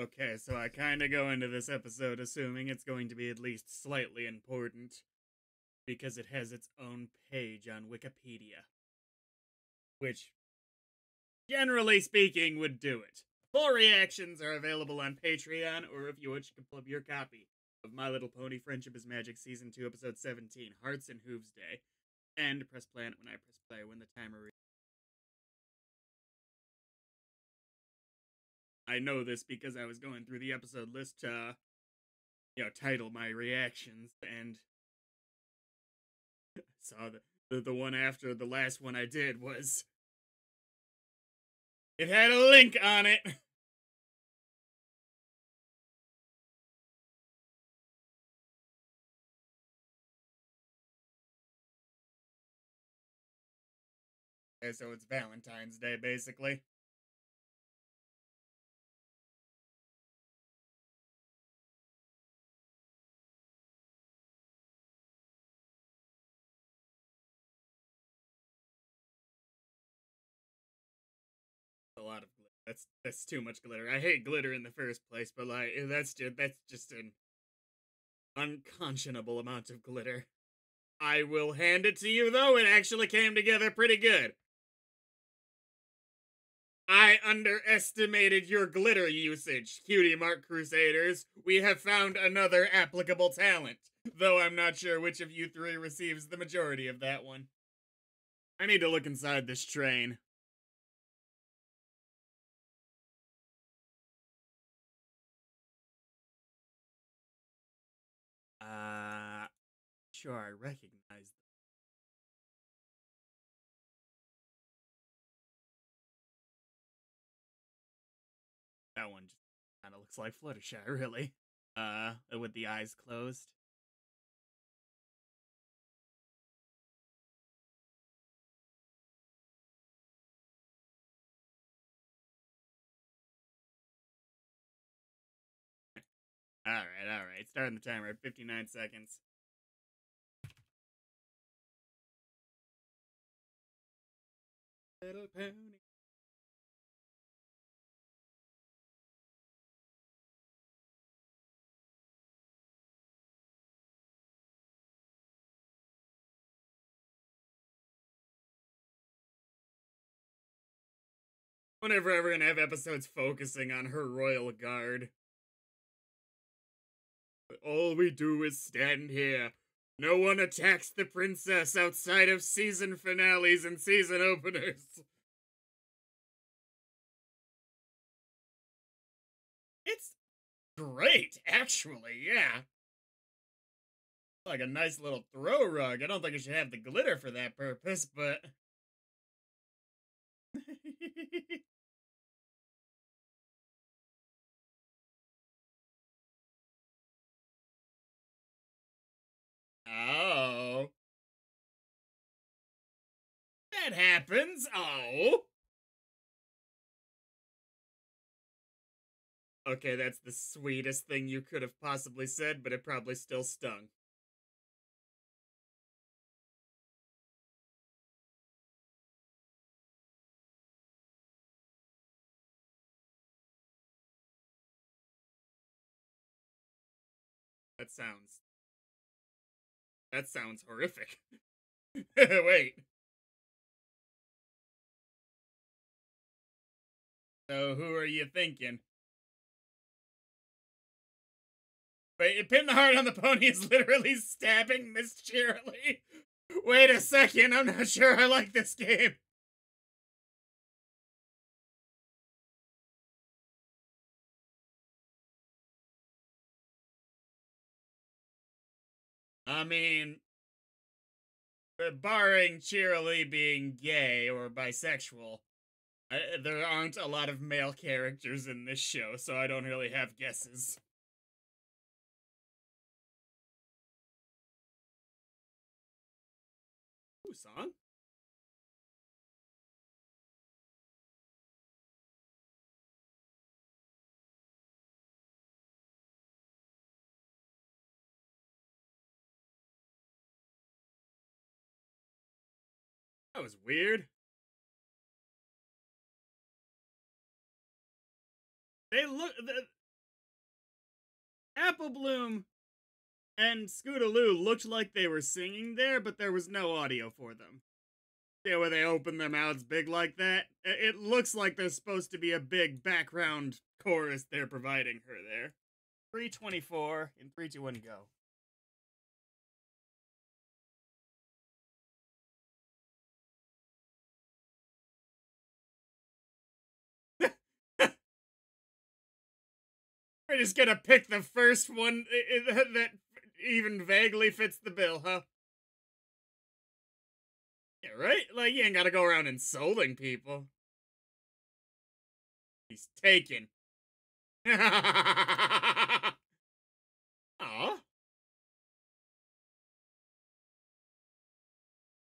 Okay, so I kind of go into this episode assuming it's going to be at least slightly important because it has its own page on Wikipedia. Which, generally speaking, would do it. Full reactions are available on Patreon, or if you wish, you can pull up your copy of My Little Pony Friendship is Magic Season 2, Episode 17, Hearts and Hooves Day, and press play on it when I press play when the timer I know this because I was going through the episode list to, you know, title my reactions, and saw the, the the one after the last one I did was it had a link on it. So it's Valentine's Day, basically. That's that's too much glitter. I hate glitter in the first place, but like eh, that's just that's just an unconscionable amount of glitter. I will hand it to you though, it actually came together pretty good. I underestimated your glitter usage, Cutie Mark Crusaders. We have found another applicable talent, though I'm not sure which of you three receives the majority of that one. I need to look inside this train. Uh, sure, I recognize That one just kind of looks like Fluttershy, really. Uh, with the eyes closed. All right, all right. Starting the timer at 59 seconds. Little pony. Whenever ever gonna have episodes focusing on her royal guard. All we do is stand here. No one attacks the princess outside of season finales and season openers. It's great, actually, yeah. Like a nice little throw rug. I don't think it should have the glitter for that purpose, but. That happens. Oh. Okay, that's the sweetest thing you could have possibly said, but it probably still stung. That sounds. That sounds horrific. Wait. So who are you thinking? Wait, pin the heart on the pony is literally stabbing Miss Cheerilee. Wait a second, I'm not sure I like this game. I mean, barring Cheerilee being gay or bisexual, I, there aren't a lot of male characters in this show, so I don't really have guesses. Ooh, song? That was weird. They look. The, Apple Bloom and Scootaloo looked like they were singing there, but there was no audio for them. Yeah, where they open their mouths big like that. It looks like there's supposed to be a big background chorus they're providing her there. 324 and 321 go. We're just gonna pick the first one that even vaguely fits the bill, huh? Yeah, right? Like, you ain't gotta go around insulting people. He's taken. Aw.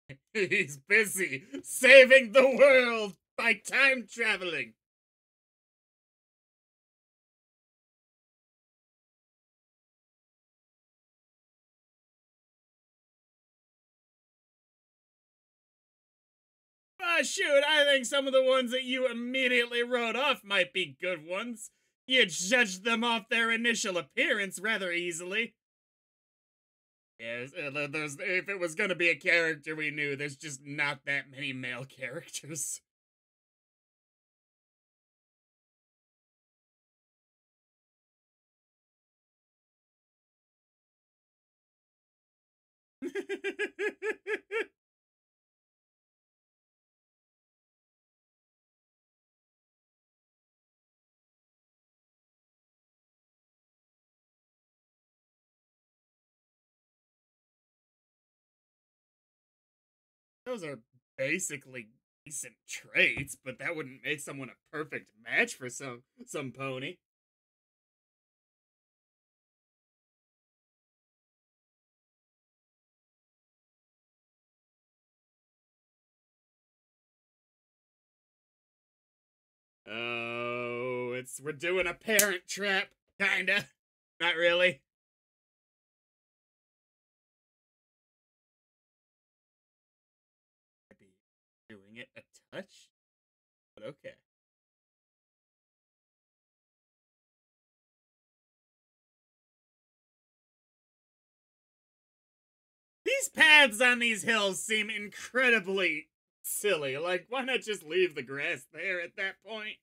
He's busy saving the world by time traveling. Ah, shoot, I think some of the ones that you immediately wrote off might be good ones. You judged them off their initial appearance rather easily. Yes, uh, there's, if it was gonna be a character we knew, there's just not that many male characters. Those are basically decent traits, but that wouldn't make someone a perfect match for some some pony. Oh, it's we're doing a parent trap, kinda. Not really. It a touch, but okay. These paths on these hills seem incredibly silly. Like, why not just leave the grass there at that point?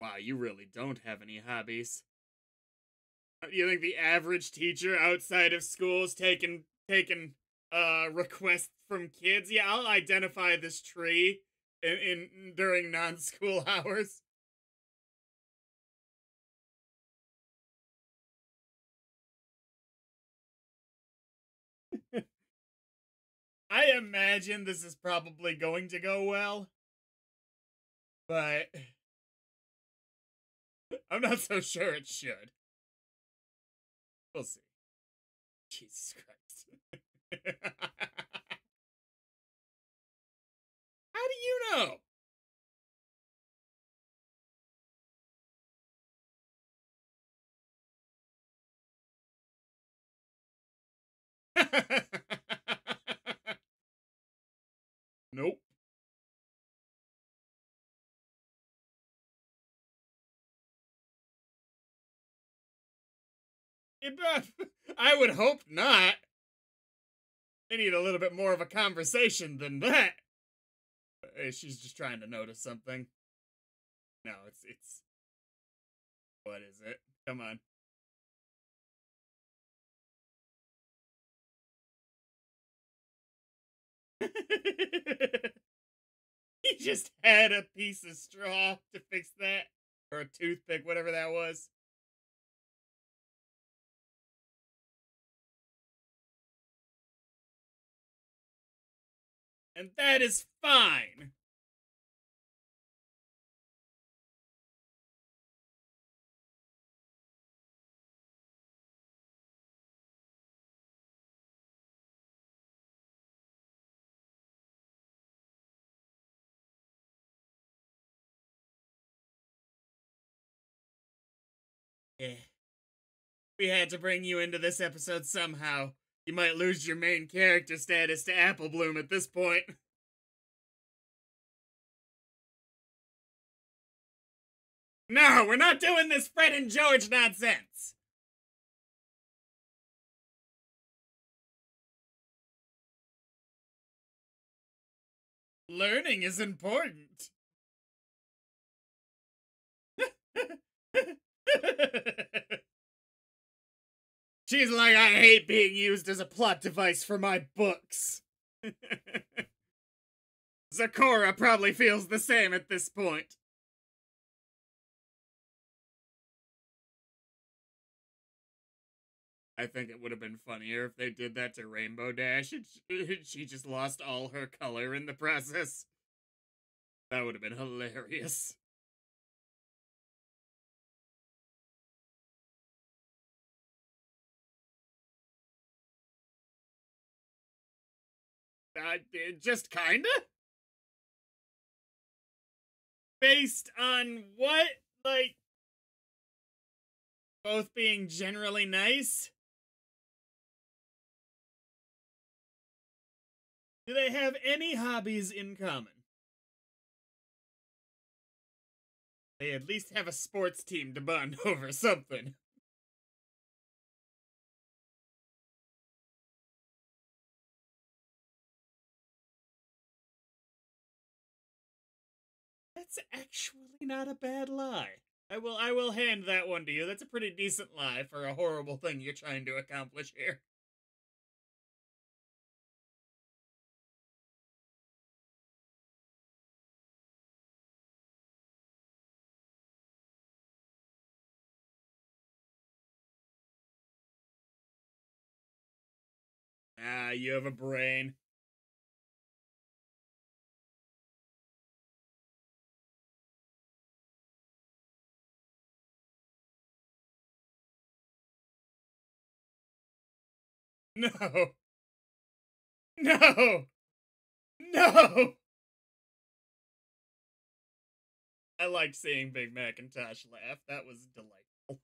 Wow, you really don't have any hobbies. You think the average teacher outside of schools taking taking uh requests from kids? Yeah, I'll identify this tree in, in during non-school hours. I imagine this is probably going to go well. But I'm not so sure it should. We'll see. Jesus Christ. How do you know? I would hope not. They need a little bit more of a conversation than that. Eh, she's just trying to notice something. No, it's it's. What is it? Come on. he just had a piece of straw to fix that, or a toothpick, whatever that was. And that is fine. Yeah. We had to bring you into this episode somehow. You might lose your main character status to Apple Bloom at this point. No, we're not doing this Fred and George nonsense. Learning is important. She's like, I hate being used as a plot device for my books. Zecora probably feels the same at this point. I think it would have been funnier if they did that to Rainbow Dash and she just lost all her color in the process. That would have been hilarious. Uh, just kinda? Based on what? Like, both being generally nice? Do they have any hobbies in common? They at least have a sports team to bond over something. That's actually not a bad lie. I will I will hand that one to you. That's a pretty decent lie for a horrible thing you're trying to accomplish here. Ah, you have a brain. No. No. No. I liked seeing Big Macintosh laugh. That was delightful.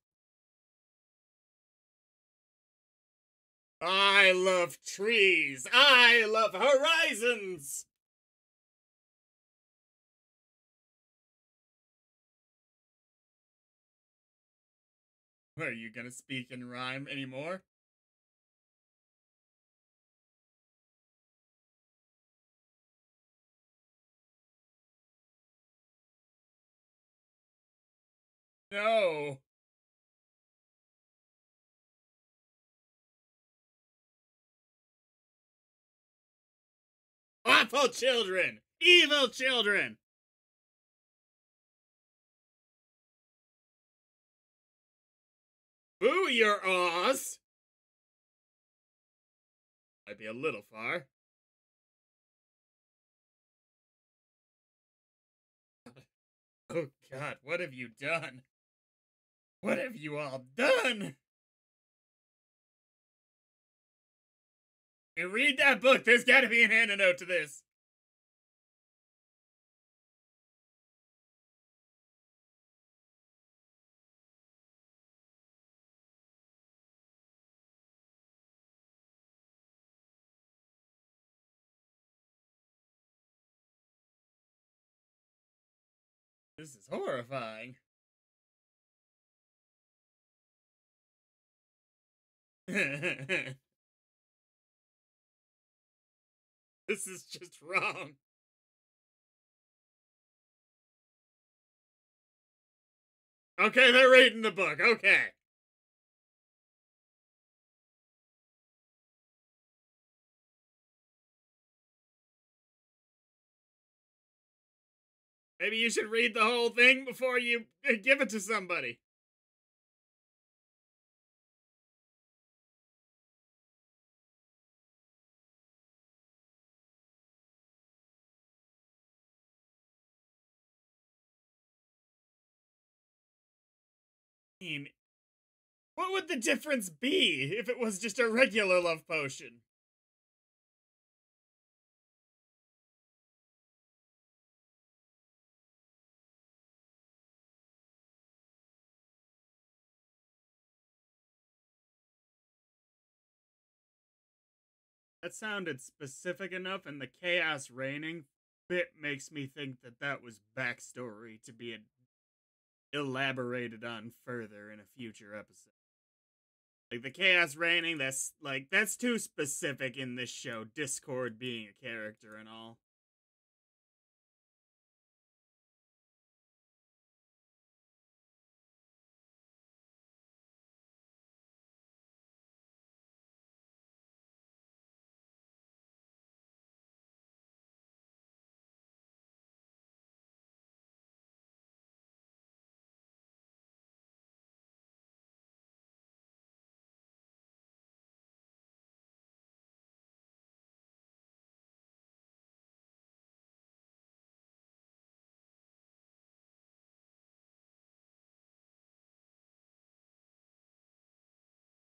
I love trees. I love horizons. Are you gonna speak in rhyme anymore? No. Awful children! Evil children! Boo your aws! Might be a little far. Oh god, what have you done? What have you all done? You read that book. There's got to be an antidote to this. This is horrifying. This is just wrong. Okay, they're reading the book. Okay. Maybe you should read the whole thing before you eh, give it to somebody. What would the difference be if it was just a regular love potion? That sounded specific enough, and the chaos reigning bit makes me think that that was backstory to be elaborated on further in a future episode. Like the chaos reigning, that's like that's too specific in this show. Discord being a character and all.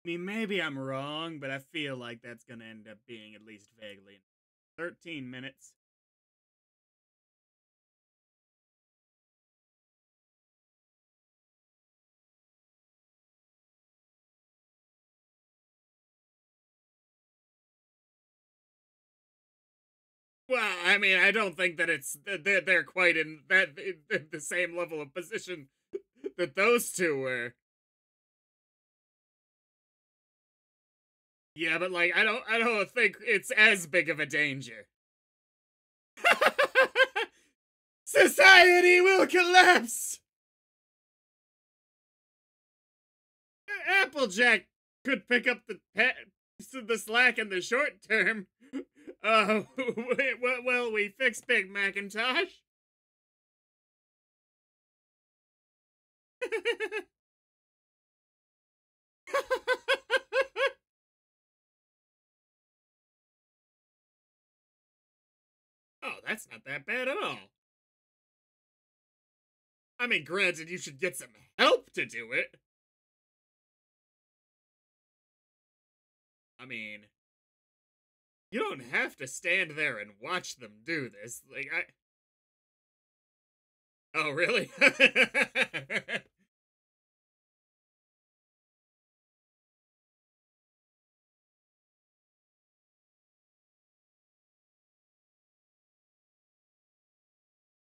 I mean, maybe I'm wrong, but I feel like that's going to end up being at least vaguely 13 minutes. Well, I mean, I don't think that it's they're they're quite in that the same level of position that those two were. Yeah, but like I don't I don't think it's as big of a danger. Society will collapse. Applejack could pick up the the slack in the short term. Uh, well, we fix Big Macintosh. That's not that bad at all. I mean, granted, you should get some help to do it. I mean, you don't have to stand there and watch them do this. Like, I. Oh, really?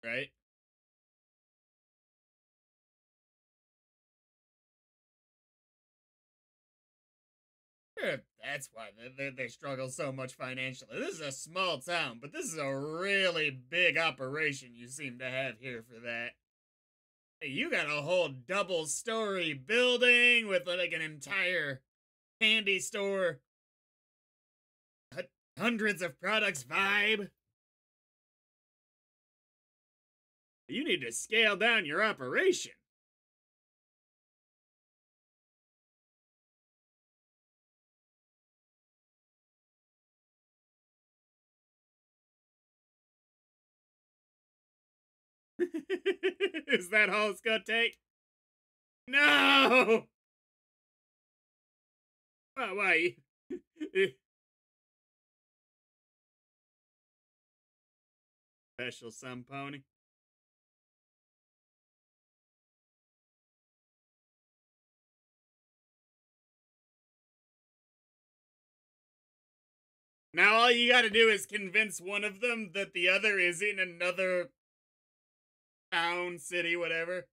right? That's why they, they, struggle so much financially. This is a small town, but this is a really big operation you seem to have here for that. You got a whole double story building with like an entire candy store, hundreds of products vibe. You need to scale down your operation. Is that all it's gonna take? No! Why? Special some pony. Now all you gotta do is convince one of them that the other is in another town, city, whatever.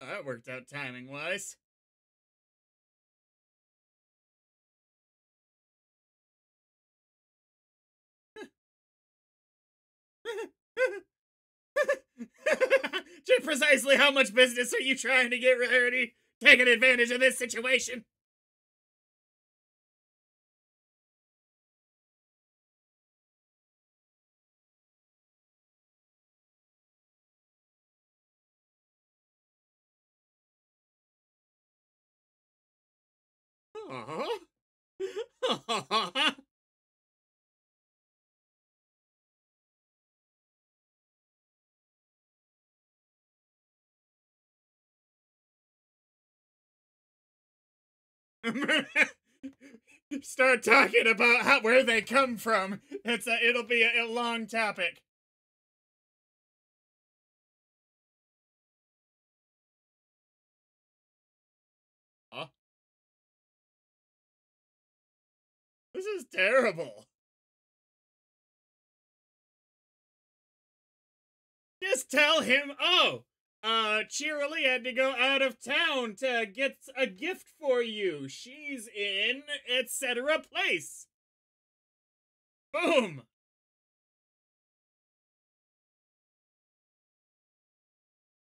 that worked out timing wise. Just precisely how much business are you trying to get, Rarity? Taking advantage of this situation? Aww. Start talking about how, where they come from. It's a, it'll be a, a long topic. Huh? This is terrible. Just tell him, oh, uh, Cheerilee had to go out of town to get a gift for you. She's in etc. place. Boom.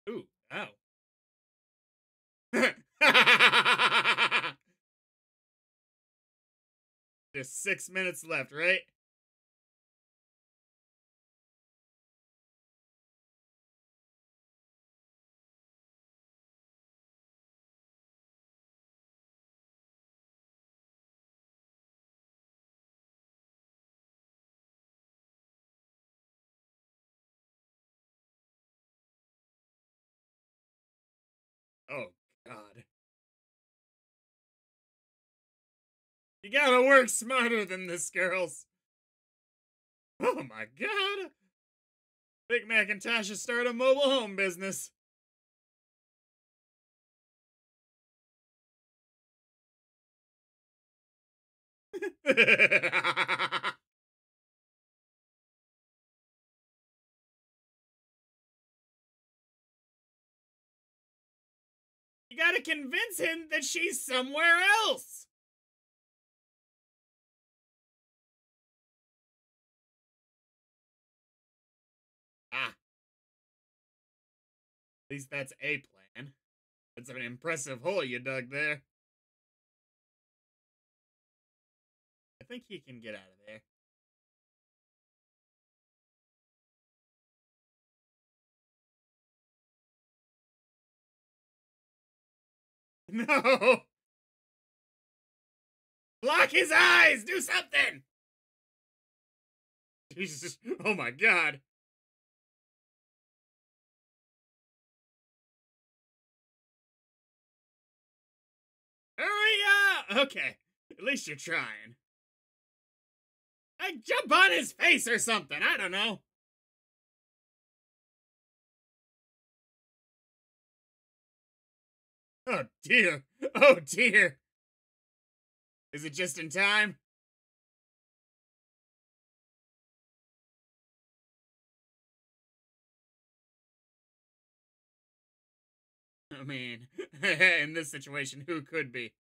Ooh, ow. Just six minutes left, right? Gotta work smarter than this, girls. Oh my god. Big Macintosh has started a mobile home business. you gotta convince him that she's somewhere else. Least that's a plan. That's an impressive hole you dug there. I think he can get out of there. No! Block his eyes! Do something! Jesus. Oh my god. Hurry up! Okay, at least you're trying. I jump on his face or something, I don't know. Oh dear, oh dear. Is it just in time? I mean, in this situation, who could be?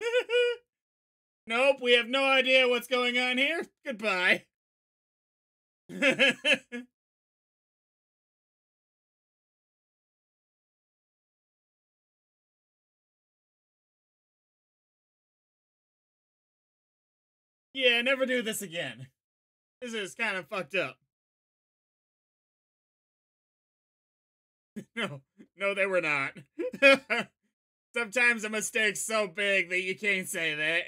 nope, we have no idea what's going on here. Goodbye. Yeah, never do this again. This is kind of fucked up. no, no, they were not. Sometimes a mistake's so big that you can't say that.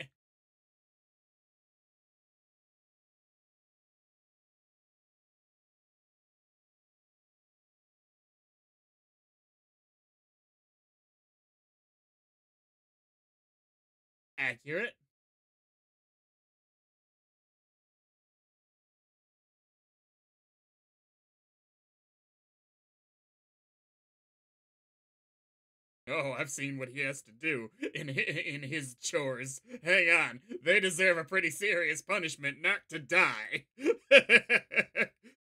Accurate. Oh, I've seen what he has to do in in his chores. Hang on, they deserve a pretty serious punishment not to die.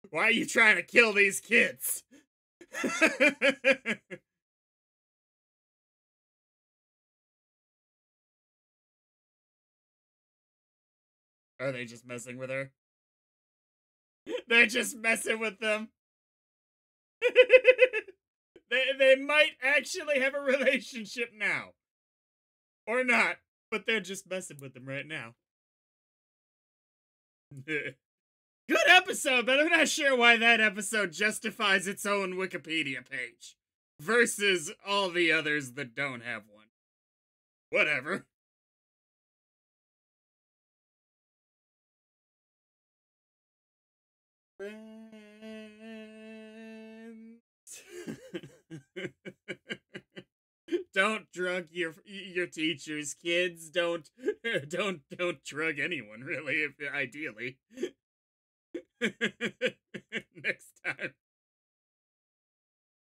Why are you trying to kill these kids? are they just messing with her? They're just messing with them. They they might actually have a relationship now. Or not, but they're just messing with them right now. Good episode, but I'm not sure why that episode justifies its own Wikipedia page versus all the others that don't have one. Whatever. don't drug your your teachers, kids. Don't don't don't drug anyone really. If ideally, next time